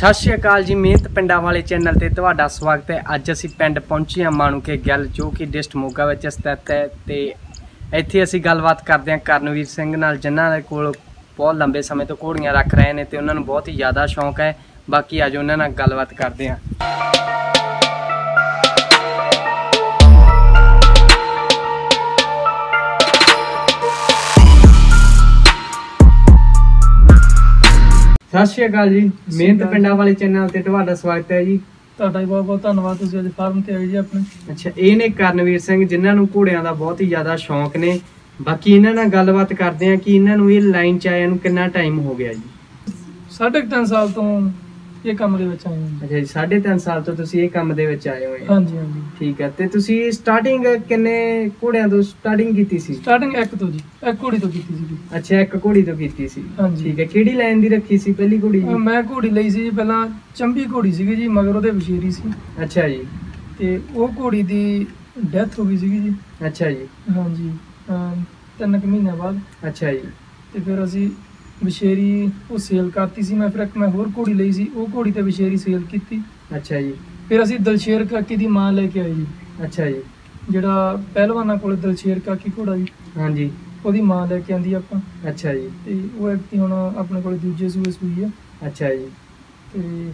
ਸਤਿ ਸ਼੍ਰੀ ਅਕਾਲ ਜੀ, ਮਿਹਨਤ ਪਿੰਡਾਂ ਵਾਲੇ ਚੈਨਲ ਤੇ ਤੁਹਾਡਾ ਸਵਾਗਤ ਹੈ। ਅੱਜ ਅਸੀਂ ਪਿੰਡ ਪਹੁੰਚੇ ਹਾਂ ਮਾਣੂਕੇ ਗੱਲ, ਜੋ ਕਿ ਡਿਸਟ ਮੋਗਾ ਵਿੱਚ ਸਥਿਤ ਹੈ ਤੇ ਇੱਥੇ ਅਸੀਂ ਗੱਲਬਾਤ ਕਰਦੇ ਹਾਂ ਕਰਨਵੀਰ ਸਿੰਘ ਨਾਲ, ਜਿਨ੍ਹਾਂ ਦੇ ਕੋਲ ਬਹੁਤ ਲੰਬੇ ਸਮੇਂ ਤੋਂ ਘੋੜੀਆਂ ਰੱਖ ਰਹੇ ਨੇ ਤੇ ਉਹਨਾਂ ਨੂੰ ਬਹੁਤ ਹੀ ਜ਼ਿਆਦਾ ਸ਼ੌਂਕ ਹੈ। ਬਾਕੀ ਅੱਜ ਉਹਨਾਂ ਨਾਲ ਗੱਲਬਾਤ ਕਰਦੇ ਹਾਂ। ਸਤਿ ਸ਼੍ਰੀ ਅਕਾਲ ਜੀ। ਮਿਹਨਤ। ਪਿੰਡਾਂ ਵਾਲੇ ਚੈਨਲ ਤੇ ਤੁਹਾਡਾ ਸਵਾਗਤ ਹੈ ਜੀ। ਤੁਹਾਡਾ ਬਹੁਤ ਬਹੁਤ ਧੰਨਵਾਦ ਤੁਸੀਂ ਅੱਜ ਫਾਰਮ ਤੇ ਆਏ ਜੀ ਆਪਣੇ। ਅੱਛਾ ਇਹ ਨੇ ਕਰਨਵੀਰ ਸਿੰਘ ਜਿਨ੍ਹਾਂ ਨੂੰ ਘੋੜਿਆਂ ਦਾ ਬਹੁਤ ਹੀ ਜ਼ਿਆਦਾ ਸ਼ੌਂਕ ਨੇ। ਬਾਕੀ ਇਹਨਾਂ ਨਾਲ ਗੱਲਬਾਤ ਕਰਦੇ ਆ ਕਿ ਇਹਨਾਂ ਨੂੰ ਇਹ ਲਾਈਨ ਚ ਆਇਆ ਨੂੰ ਕਿੰਨਾ ਟਾਈਮ ਹੋ ਗਿਆ ਜੀ? ਸਾਢੇ ਕੁ ਤਿੰਨ ਸਾਲ ਤੋਂ ਇਹ ਕੰਮ ਦੇ ਵਿੱਚ ਆਏ ਹਾਂ ਅੱਛਾ ਜੀ 3.5 ਸਾਲ ਤੋਂ ਤੁਸੀਂ ਇਹ ਕੰਮ ਦੇ ਵਿੱਚ ਆਏ ਹੋਏ ਹੋ ਹਾਂਜੀ ਹਾਂਜੀ। ਠੀਕ ਹੈ ਤੇ ਤੁਸੀਂ ਸਟਾਰਟਿੰਗ ਕਿੰਨੇ ਘੋੜਿਆਂ ਤੋਂ ਸਟਾਰਟਿੰਗ ਕੀਤੀ ਸੀ? ਸਟਾਰਟਿੰਗ ਇੱਕ ਤੋਂ ਜੀ ਇੱਕ ਘੋੜੀ ਤੋਂ ਕੀਤੀ ਸੀ ਅੱਛਾ ਇੱਕ ਘੋੜੀ ਤੋਂ ਕੀਤੀ ਸੀ। ਠੀਕ ਹੈ ਕਿਹੜੀ ਲਾਈਨ ਦੀ ਰੱਖੀ ਸੀ ਪਹਿਲੀ ਘੋੜੀ ਜੀ? ਮੈਂ ਘੋੜੀ ਲਈ ਸੀ ਜੀ ਪਹਿਲਾਂ ਚੰਬੀ ਘੋੜੀ ਸੀਗੀ ਜੀ ਮਗਰ ਉਹਦੇ ਵਸ਼ੀਰੀ ਸੀ। ਅੱਛਾ ਜੀ। ਤੇ ਉਹ ਘੋੜੀ ਦੀ ਡੈਥ ਹੋ ਗਈ ਸੀਗੀ ਜੀ। ਅੱਛਾ ਜੀ। ਹਾਂਜੀ ਤਿੰਨ ਕੁ ਮਹੀਨਿਆਂ ਬਾਅਦ। ਅੱਛਾ ਜੀ। ਤੇ ਫਿਰ ਅਸੀਂ ਵਸ਼ੇਰੀ ਉਹ ਸੇਲ ਕਰਤੀ ਸੀ ਮੈਂ ਫਿਰ ਇੱਕ ਮੈਂ ਹੋਰ ਘੋੜੀ ਲਈ ਸੀ ਉਹ ਘੋੜੀ ਤੇ ਵਸ਼ੇਰੀ ਸੇਲ ਕੀਤੀ। ਅੱਛਾ ਜੀ। ਫਿਰ ਅਸੀਂ ਦਲਸ਼ੇਰ ਕਾਕੀ ਦੀ ਮਾਂ ਲੈ ਕੇ ਆਏ ਜੀ। ਅੱਛਾ ਜੀ। ਜਿਹੜਾ ਪਹਿਲਵਾਨਾਂ ਕੋਲ ਦਲਸ਼ੇਰ ਕਾਕੀ ਘੋੜਾ ਜੀ। ਹਾਂਜੀ। ਉਹਦੀ ਮਾਂ ਲੈ ਕੇ ਆਂਦੀ ਆਪਾਂ। ਅੱਛਾ ਜੀ। ਤੇ ਉਹ ਐਕਟੀ ਹੁਣ ਆਪਣੇ ਕੋਲ ਦੂਜੇ ਸੂਏ ਸੂਈ ਆ। ਅੱਛਾ ਜੀ। ਤੇ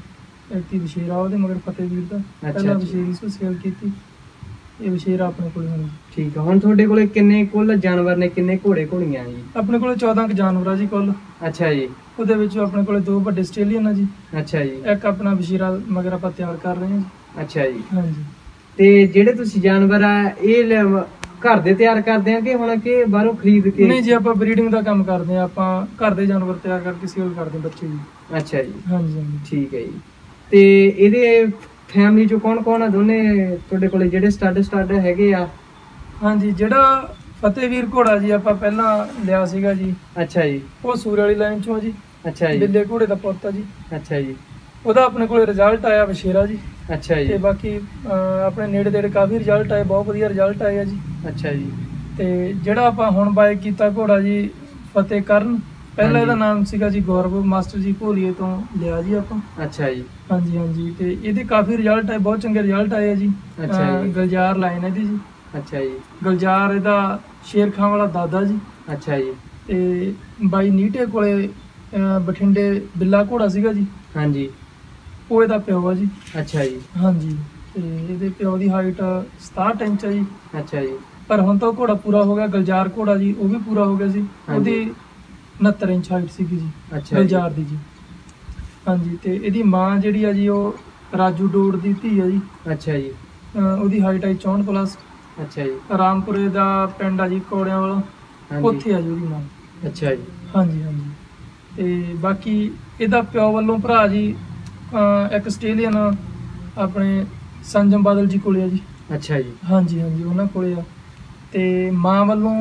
ਐਕਟੀ ਵਿਸ਼ੇਰਾ ਉਹਦੇ ਮਗਰ ਫਤਿਹਵੀਰ ਦਾ ਪਹਿਲਾਂ। ਵਿਸ਼ੇਰੀ ਸੂ ਸੇਲ ਕੀਤੀ। ਇਹ ਵਿਸ਼ੇਰਾ ਆਪਣੇ ਕੋਲ ਹੁਣ। ਠੀਕ ਹੈ ਹੁਣ ਤੁਹਾਡੇ ਕੋਲੇ ਕਿੰਨੇ ਕੁੱਲ ਜਾਨਵਰ ਨੇ ਕਿੰਨੇ ਘੋੜੇ ਘੋੜੀਆਂ ਜੀ? ਆਪਣੇ ਕੋਲ 14 ਕੁ ਜਾਨਵਰ ਆ ਜੀ ਕੁੱਲ। ਅੱਛਾ ਜੀ। ਉਹਦੇ ਵਿੱਚ ਆਪਣੇ ਕੋਲੇ ਦੋ ਵੱਡੇ ਆਸਟ੍ਰੇਲੀਅਨ ਆ ਜੀ। ਅੱਛਾ ਜੀ। ਇੱਕ ਆਪਣਾ ਵਿਸ਼ੇਰਾ ਮਗਰ ਆਪਾਂ ਤਿਆਰ ਕਰ ਰਹੇ ਹਾਂ ਜੀ। ਅੱਛਾ ਜੀ। ਹਾਂਜੀ। ਤੇ ਜਿਹੜੇ ਤੁਸੀਂ ਜਾਨਵਰ ਆ ਇਹ ਘਰ ਦੇ ਤਿਆਰ ਕਰਦੇ ਆ ਕਿ ਹੁਣ ਕਿ ਬਾਹਰੋਂ ਖਰੀਦ ਕੇ? ਨਹੀਂ ਜੀ ਆਪਾਂ ਬਰੀਡਿੰਗ ਦਾ ਕੰਮ ਕਰਦੇ ਆ ਆਪਾਂ ਘਰ ਦੇ ਜਾਨਵਰ ਤਿਆਰ ਕਰਕੇ ਸੇਲ ਕਰਦੇ ਬੱਚੇ ਜੀ ਅੱਛਾ ਜੀ। ਹਾਂਜੀ ਹਾਂਜੀ। ਠੀਕ ਹੈ ਜੀ। ਤੇ ਇਹਦੇ ਫੈਮਿਲੀ ਚੋਂ ਕੌਣ ਕੌਣ ਆ? ਦੋਨੇ ਤੁਹਾਡੇ ਕੋਲੇ ਜਿਹੜੇ ਸਟੱਡ ਸਟੱਡ ਹੈਗੇ ਆ। ਹਾਂਜੀ ਜਿਹੜਾ ਫਤਿਹਵੀਰ ਘੋੜਾ ਜੀ ਆਪਾਂ ਪਹਿਲਾਂ ਲਿਆ ਸੀਗਾ ਜੀ। ਅੱਛਾ ਜੀ। ਉਹ ਸੂਰ ਵਾਲੀ ਲਾਈਨ ਚੋਂ ਆ ਜੀ। ਅੱਛਾ ਜੀ। ਬਿੱਲੇ ਘੋੜੇ ਦਾ ਪੁੱਤ ਆ ਜੀ। ਅੱਛਾ ਜੀ। ਉਹਦਾ ਆਪਣੇ ਕੋਲ ਰਿਜ਼ਲਟ ਆਇਆ ਵਸ਼ੇਰਾ ਜੀ। ਅੱਛਾ ਤੇ ਜੀ ਬਾਕੀ ਅਹ, ਆਪਣੇ ਨੇੜੇ ਤੇੜੇ ਕਾਫੀ ਰਿਜ਼ਲਟ ਆਏ ਬਹੁਤ ਵਧੀਆ ਰਿਜ਼ਲਟ ਆਏ ਆ ਜੀ। ਅੱਛਾ ਜੀ। ਤੇ ਜਿਹੜਾ ਆਪਾਂ ਹੁਣ ਬਾਏ ਕੀਤਾ ਘੋੜਾ ਜੀ ਫਤਿਹ ਕਰਨ ਪਹਿਲਾਂ। ਇਹਦਾ ਨਾਮ ਸੀਗਾ ਜੀ ਗੌਰਵ ਮਾਸਟਰ ਜੀ ਭੋਲੀਏ ਤੋਂ ਲਿਆ ਜੀ ਆਪਾਂ। ਅੱਛਾ ਜੀ। ਹਾਂਜੀ ਹਾਂਜੀ ਤੇ ਇਹਦੇ ਕਾਫੀ ਰਿਜ਼ਲਟ ਆਏ ਬਹੁਤ ਚੰਗੇ ਰਿਜ਼ਲਟ ਆਏ ਆ ਜੀ। ਅੱਛਾ ਜੀ। ਗੁਲਜ਼ਾਰ ਲਾਈਨ ਇਹਦੀ ਜੀ। ਅੱਛਾ ਜੀ। ਗੁਲਜ਼ਾਰ ਇਹਦਾ ਸ਼ੇਰ ਖਾਂ ਵਾਲਾ ਦਾਦਾ ਜੀ। ਅੱਛਾ ਜੀ। ਤੇ ਬਾਈ ਨੀਟੇ ਕੋਲੇ ਬਠਿੰਡੇ ਬਿੱਲਾ ਘੋੜਾ ਸੀਗਾ ਜੀ। ਹਾਂਜੀ। ਉਹ ਇਹਦਾ ਪਿਓ ਆ ਜੀ। ਅੱਛਾ ਜੀ। ਹਾਂਜੀ ਤੇ ਇਹਦੇ ਪਿਓ ਦੀ ਹਾਈਟ 67 ਇੰਚ ਆ ਜੀ। ਅੱਛਾ ਜੀ। ਪਰ ਹੁਣ ਤਾਂ ਘੋੜਾ ਪੂਰਾ ਹੋ ਗਿਆ ਗਲਜਾਰ ਘੋੜਾ ਜੀ ਉਹ ਵੀ ਪੂਰਾ ਹੋ ਗਿਆ ਸੀ। ਉਹਦੀ 69 ਇੰਚ ਹਾਈਟ ਸੀਗੀ ਜੀ ਅੱਛਾ ਗਲਜਾਰ ਦੀ ਜੀ। ਹਾਂਜੀ ਤੇ ਇਹਦੀ ਮਾਂ ਜਿਹੜੀ ਆ ਜੀ ਉਹ ਰਾਜੂ ਡੋੜ ਦੀ ਧੀ ਆ ਜੀ। ਅੱਛਾ ਜੀ। ਉਹਦੀ ਹਾਈਟ ਆ ਜੀ 64 ਪਲੱਸ ਅੱਛਾ ਜੀ। ਰਾਮਪੁਰੇ ਦਾ ਪਿੰਡ ਆ ਜੀ ਕੋੜਿਆਂ ਵਾਲਾ। ਉੱਥੇ ਆ ਜੀ ਉਹਦੀ ਮਾਂ। ਅੱਛਾ ਜੀ। ਹਾਂਜੀ ਹਾਂਜੀ। ਤੇ ਬਾਕੀ ਇਹਦਾ ਪਿਓ ਵੱਲੋਂ ਭਰਾ ਜੀ ਇੱਕ ਆਸਟ੍ਰੇਲੀਅਨ ਆਪਣੇ ਸੰਜਮ ਬਾਦਲ ਜੀ ਕੋਲੇ ਆ ਜੀ। ਅੱਛਾ ਜੀ। ਹਾਂਜੀ ਹਾਂਜੀ ਉਹਨਾਂ ਕੋਲੇ ਆ। ਤੇ ਮਾਂ ਵੱਲੋਂ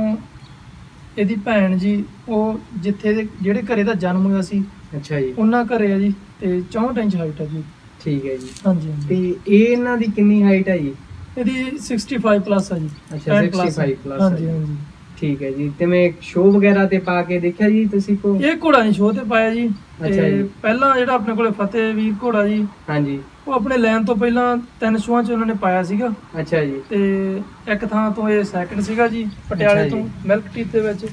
ਇਹਦੀ ਭੈਣ ਜੀ ਉਹ ਜਿੱਥੇ ਦੇ ਜਿਹੜੇ ਘਰੇ ਦਾ ਜਨਮ ਹੋਇਆ ਸੀ ਅੱਛਾ ਜੀ। ਉਹਨਾਂ ਘਰੇ ਆ ਜੀ ਤੇ 64 ਇੰਚ ਹਾਈਟ ਆ ਜੀ। ਠੀਕ ਹੈ ਜੀ। ਹਾਂਜੀ ਤੇ ਇਹ ਇਹਨਾਂ ਦੀ ਕਿੰਨੀ ਹਾਈਟ ਹੈ ਜੀ? ਇਹਦੀ 65 ਪਲੱਸ ਆ ਜੀ। ਅੱਛਾ 65 plus ਆ। 65 plus ਆ ਹਾਂਜੀ। ਹਾਂਜੀ। ਠੀਕ ਹੈ ਜੀ। ਤੇ ਮੈਂ ਸ਼ੋਅ ਵਗੈਰਾ ਤੇ ਪਾ ਕੇ ਦੇਖਿਆ ਜੀ ਤੁਸੀਂ ਕੋ? ਇਹ ਘੋੜਾ ਨਹੀਂ ਸ਼ੋਅ ਤੇ ਪਾਇਆ ਜੀ। ਅੱਛਾ ਤੇ ਜੀ। ਪਹਿਲਾਂ ਜਿਹੜਾ ਆਪਣੇ ਕੋਲੇ ਫਤਿਹਵੀਰ ਘੋੜਾ ਜੀ ਹਾਂਜੀ। ਉਹ ਆਪਣੇ ਲੈਣ ਤੋਂ ਪਹਿਲਾਂ ਤਿੰਨ ਸ਼ੋਆਂ 'ਚ ਉਹਨਾਂ ਨੇ ਪਾਇਆ ਸੀਗਾ। ਅੱਛਾ ਜੀ। ਤੇ ਇੱਕ ਥਾਂ ਤੋਂ ਇਹ ਸੈਕੰਡ ਸੀਗਾ ਜੀ ਪਟਿਆਲੇ ਤੋਂ। ਮਿਲਕ ਟੀਥ ਦੇ ਵਿੱਚ।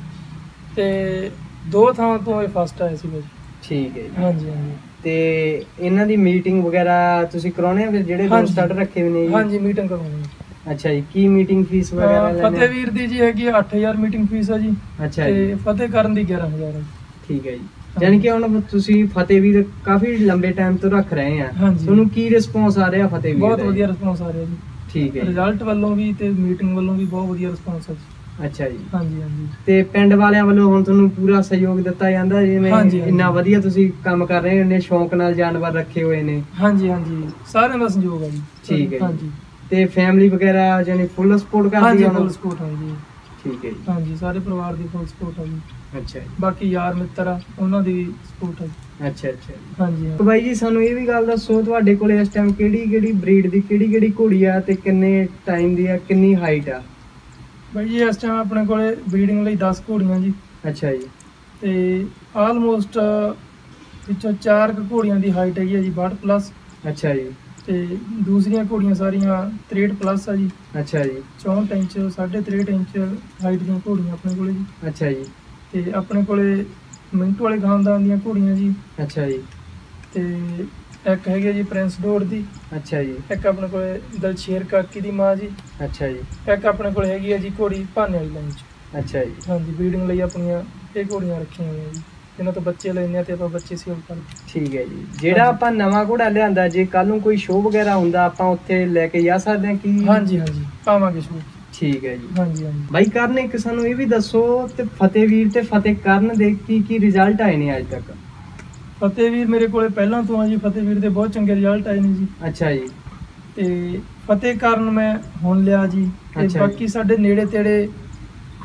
ਤੇ ਦੋ ਥਾਂ ਤੋਂ ਇਹ ਫਸਟ ਆਇਆ ਸੀਗਾ ਜੀ। ਠੀਕ ਹੈ ਜੀ। ਹਾਂਜੀ ਹਾਂਜੀ। ਤੇ ਇਹਨਾਂ ਦੀ ਮੀਟਿੰਗ ਵਗੈਰਾ ਤੁਸੀਂ ਕਰਾਉਣੇ ਆ ਫਿਰ? ਜਿਹੜੇ ਦੋ। ਸਟਾਰਟ ਰੱਖੇ ਹੋਏ ਨੇ ਜੀ? ਹਾਂਜੀ ਮੀਟਿੰਗ ਕਰਾਉਣੀ ਅੱਛਾ ਜੀ ਕੀ ਮੀਟਿੰਗ ਫੀਸ ਵਗੈਰਾ ਹੈ? ਲੈਣੇ ਫਤਿਹਵੀਰ ਦੀ ਜੀ ਹੈਗੀ ਆ 8000 ਮੀਟਿੰਗ ਫੀਸ ਆ ਜੀ। ਅੱਛਾ ਜੀ। ਤੇ ਫਤਿਹ ਕਰਨ ਦੀ 11000 ਹੈ ਜੀ। ਠੀਕ ਹੈ ਜੀ। ਯਾਨੀ ਕਿ ਹੁਣ ਤੁਸੀਂ ਫਤਿਹਵੀਰ ਕਾਫੀ ਲੰਬੇ ਟਾਈਮ ਤੋਂ ਰੱਖ ਰਹੇ ਆ। ਤੁਹਾਨੂੰ ਕੀ ਰਿਸਪੌਂਸ ਆ ਰਿਹਾ ਫਤਿਹਵੀਰ ਬਹੁਤ? ਵਧੀਆ ਰਿਸਪੌਂਸ ਆ ਰਿਹਾ ਜੀ। ਠੀਕ ਹੈ ਰਿਜ਼ਲਟ ਵੱਲੋਂ ਵੀ ਤੇ ਮੀਟਿੰਗ ਵੱਲੋਂ ਵੀ ਬਹੁਤ ਵਧੀਆ ਰਿਸਪੌਂਸ ਆ ਜੀ। ਅੱਛਾ ਜੀ। ਹਾਂਜੀ ਹਾਂਜੀ। ਤੇ ਪਿੰਡ ਵਾਲਿਆਂ ਵੱਲੋਂ ਹੁਣ ਤੁਹਾਨੂੰ ਪੂਰਾ ਸਹਿਯੋਗ ਦਿੱਤਾ ਜਾਂਦਾ ਜਿਵੇਂ। ਇੰਨਾ ਵਧੀਆ ਤੁਸੀਂ ਕੰਮ ਕਰ ਰਹੇ ਹੋ ਇੰਨੇ ਸ਼ੌਂਕ ਨਾਲ ਜਾਨਵਰ ਰੱਖੇ ਹੋਏ ਨੇ। ਹਾਂਜੀ ਹਾਂਜੀ। ਸਾਰਿਆਂ ਦਾ ਸੰਯੋਗ ਆ ਜੀ। ਠੀਕ ਹੈ। ਹਾਂਜੀ। ਤੇ ਫੈਮਿਲੀ ਵਗੈਰਾ ਜਾਨੀ ਫੁੱਲ ਸਪੋਰਟ ਕਰਦੀ ਹਾਂਜੀ ਹੈ ਫੁੱਲ ਉਹਨਾਂ ਸਪੋਰਟ ਹੈ ਜੀ। ਠੀਕ ਹੈ ਜੀ। ਹਾਂਜੀ ਸਾਰੇ ਪਰਿਵਾਰ ਦੀ ਫੁੱਲ ਸਪੋਰਟ ਹੈ ਜੀ। ਅੱਛਾ ਜੀ। ਬਾਕੀ ਯਾਰ ਮਿੱਤਰ ਆ ਉਹਨਾਂ ਦੀ ਸਪੋਰਟ ਹੈ ਜੀ। ਅੱਛਾ ਅੱਛਾ ਜੀ। ਹਾਂਜੀ ਤੇ ਬਾਈ ਜੀ ਸਾਨੂੰ ਇਹ ਵੀ ਗੱਲ ਦੱਸੋ ਤੁਹਾਡੇ ਕੋਲੇ ਇਸ ਟਾਈਮ ਕਿਹੜੀ ਕਿਹੜੀ ਬਰੀਡ ਦੀ ਕਿਹੜੀ ਕਿਹੜੀ ਘੋੜੀ ਆ ਤੇ ਕਿੰਨੇ ਟਾਈਮ ਦੀ ਆ ਕਿੰਨੀ ਹਾਈਟ ਆ? ਬਾਈ ਜੀ ਇਸ ਟਾਈਮ ਆਪਣੇ ਕੋਲੇ ਬਰੀਡਿੰਗ ਲਈ 10 ਘੋੜੀਆਂ ਜੀ। ਅੱਛਾ ਜੀ। ਤੇ ਆਲਮੋਸਟ ਵਿੱਚੋਂ ਚਾਰ ਕੁ ਘੋੜੀਆਂ ਦੀ ਹਾਈਟ ਹੈਗੀ ਹੈ ਜੀ 62 ਪਲੱਸ ਅੱਛਾ ਜੀ। ਤੇ ਦੂਸਰੀਆਂ ਘੋੜੀਆਂ ਸਾਰੀਆਂ 63 ਪਲੱਸ ਆ ਜੀ। ਅੱਛਾ ਜੀ। 64 ਇੰਚ 63 ਇੰਚ ਹਾਈਟ ਦੀਆਂ ਘੋੜੀਆਂ ਆਪਣੇ ਕੋਲੇ ਜੀ। ਅੱਛਾ ਜੀ। ਤੇ ਆਪਣੇ ਕੋਲੇ ਮਿੰਟੂ ਵਾਲੇ ਖਾਨਦਾਨ ਦੀਆਂ ਘੋੜੀਆਂ ਜੀ। ਅੱਛਾ ਜੀ। ਤੇ ਇੱਕ ਹੈਗੀ ਜੀ ਪ੍ਰਿੰਸ ਡੋਰ ਦੀ। ਅੱਛਾ ਜੀ। ਇੱਕ ਆਪਣੇ ਕੋਲੇ ਦਲਸ਼ੇਰ ਕਾਕੀ ਦੀ ਮਾਂ ਜੀ। ਅੱਛਾ ਜੀ। ਇੱਕ ਆਪਣੇ ਕੋਲੇ ਹੈਗੀ ਹੈ ਜੀ ਘੋੜੀ ਭਾਨੇ ਵਾਲੀ ਲਾਈਨ ਚ। ਅੱਛਾ ਜੀ। ਹਾਂਜੀ ਬਰੀਡਿੰਗ ਲਈ ਆਪਣੀਆਂ ਇਹ ਘੋੜੀਆਂ ਰੱਖੀਆਂ ਹੋਈਆਂ ਜੀ। ਇਹਨਾਂ ਤੋਂ ਬੱਚੇ ਲੈਂਦੇ ਆ ਤੇ ਆਪਾਂ ਬੱਚੇ ਸੇਲ ਕਰਦੇ ਠੀਕ ਹੈ ਜੀ। ਜਿਹੜਾ ਆਪਾਂ ਨਵਾਂ ਘੋੜਾ ਲਿਆਂਦਾ ਜੇ ਕੱਲ ਨੂੰ ਕੋਈ ਸ਼ੋਅ ਵਗੈਰਾ ਹੁੰਦਾ ਆਪਾਂ ਉੱਥੇ ਲੈ ਕੇ ਜਾ ਸਕਦੇ ਹਾਂ ਕੀ ਹਾਂਜੀ ਹਾਂਜੀ। ਪਾਵਾਂਗੇ ਸ਼ੂ ਠੀਕ ਹੈ ਜੀ। ਹਾਂਜੀ ਹਾਂਜੀ। ਬਾਈ ਕਰਨ ਇੱਕ ਸਾਨੂੰ ਇਹ ਵੀ ਦੱਸੋ ਤੇ ਫਤਿਹਵੀਰ ਤੇ ਫਤਿਹ ਕਰਨ ਦੇ ਕੀ ਕੀ ਰਿਜ਼ਲਟ ਆਏ ਨੇ ਅੱਜ ਤੱਕ? ਫਤਿਹਵੀਰ ਮੇਰੇ ਕੋਲੇ ਪਹਿਲਾਂ ਤੋਂ ਆ ਜੀ। ਫਤਿਹਵੀਰ ਦੇ ਬਹੁਤ ਚੰਗੇ ਰਿਜ਼ਲਟ ਆਏ ਨੇ ਜੀ। ਅੱਛਾ ਜੀ। ਤੇ ਫਤਿਹ ਕਾਰਨ ਮੈਂ ਹੁਣ ਲਿਆ ਜੀ। ਤੇ। ਬਾਕੀ ਸਾਡੇ ਨੇੜੇ ਤੇੜੇ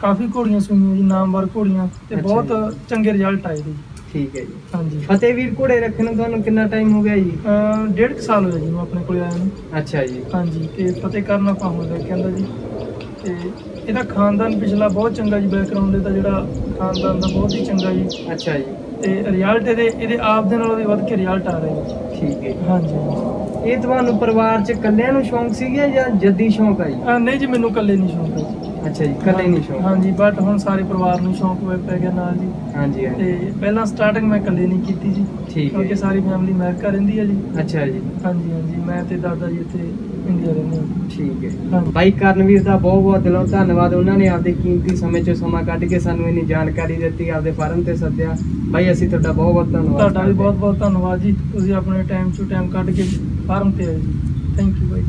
ਕਾਫੀ ਘੋੜੀਆਂ ਸੁਣੀਆਂ ਜੀ ਨਾਮਵਰ ਘੋੜੀਆਂ ਤੇ ਬਹੁਤ। ਚੰਗੇ ਰਿਜ਼ਲਟ ਆਏ ਜੀ। ਠੀਕ ਹੈ ਜੀ। ਹਾਂਜੀ। ਫਤਿਹਵੀਰ ਘੋੜੇ ਰੱਖਣ ਨੂੰ ਤੁਹਾਨੂੰ ਕਿੰਨਾ ਟਾਈਮ ਹੋ ਗਿਆ ਜੀ? ਅਹ ਡੇਢ ਸਾਲ ਹੋਇਆ ਜੀ ਮੈਂ ਆਪਣੇ ਕੋਲੇ ਆਇਆ ਨੂੰ। ਅੱਛਾ ਜੀ। ਹਾਂਜੀ ਤੇ ਫਤਿਹ ਕਰਨ ਆਪਾਂ ਹੁਣ ਲੈ ਕੇ ਆਂਦਾ ਜੀ। ਤੇ ਇਹਦਾ ਖਾਨਦਾਨ ਪਿਛਲਾ ਬਹੁਤ ਚੰਗਾ ਜੀ ਬੈਕਗ੍ਰਾਉਂਡ ਇਹਦਾ ਜਿਹੜਾ ਖਾਨਦਾਨ ਦਾ ਬਹੁਤ ਹੀ ਚੰਗਾ ਜੀ। ਅੱਛਾ ਜੀ। ਤੇ ਰਿਜ਼ਲਟ ਇਹਦੇ ਇਹਦੇ ਆਪ ਦੇ ਨਾਲੋਂ ਵੀ ਵੱਧ ਕੇ ਰਿਜ਼ਲਟ ਆ ਰਹੇ ਜੀ। ਠੀਕ ਹੈ। ਹਾਂਜੀ। ਇਹ ਤੁਹਾਨੂੰ ਪਰਿਵਾਰ ਚ ਇਕੱਲਿਆਂ ਨੂੰ ਸ਼ੌਂਕ ਸੀਗਾ ਜਾਂ ਜੱਦੀ ਸ਼ੌਂਕ ਆ ਜੀ? ਨਹੀਂ ਜੀ ਮੈਨੂੰ ਇਕੱਲੇ ਨਹੀਂ ਸ਼ੌਂਕ ਹੈ ਅੱਛਾ ਜੀ ਇਕੱਲੇ ਨਹੀਂ ਸ਼ੌਂਕ? ਹਾਂਜੀ ਬਟ ਹੁਣ ਸਾਰੇ ਪਰਿਵਾਰ ਨੂੰ ਸ਼ੌਂਕ ਹੋਇਆ ਪੈ ਗਿਆ ਨਾਲ ਜੀ। ਹਾਂਜੀ ਹਾਂਜੀ। ਤੇ ਪਹਿਲਾਂ ਸਟਾਰਟਿੰਗ ਮੈਂ ਇਕੱਲੇ ਨਹੀਂ ਕੀਤੀ ਜੀ ਠੀਕ ਹੈ ਕਿਉਂਕਿ। ਸਾਰੀ ਫੈਮਿਲੀ ਅਮਰੀਕਾ ਰਹਿੰਦੀ ਹੈ ਜੀ। ਅੱਛਾ ਜੀ। ਹਾਂਜੀ ਹਾਂਜੀ ਮੈਂ ਤੇ ਦਾਦਾ ਜੀ ਇੱਥੇ ਇੰਡੀਆ ਰਹਿੰਦੇ ਹਾਂ। ਠੀਕ ਹੈ। ਬਾਈ ਕਰਨਵੀਰ ਦਾ ਬਹੁਤ ਬਹੁਤ ਦਿਲੋਂ ਧੰਨਵਾਦ। ਉਹਨਾਂ ਨੇ ਆਪਦੇ ਕੀਮਤੀ ਸਮੇਂ ਚੋਂ ਸਮਾਂ ਕੱਢ ਕੇ ਸਾਨੂੰ ਇੰਨੀ ਜਾਣਕਾਰੀ ਦਿੱਤੀ ਆਪਦੇ ਫਾਰਮ ਤੇ ਸੱਦਿਆ। ਬਾਈ ਅਸੀਂ ਤੁਹਾਡਾ ਬਹੁਤ ਬਹੁਤ ਧੰਨਵਾਦ ਤੁਹਾਡਾ ਵੀ। ਬਹੁਤ ਬਹੁਤ ਧੰਨਵਾਦ ਜੀ। ਤੁਸੀਂ ਆਪਣੇ ਟਾਈਮ ਟੂ ਟਾਈਮ ਕੱਢ ਕੇ ਫਾਰਮ ਤੇ ਆਏ ਜੀ। Thank you by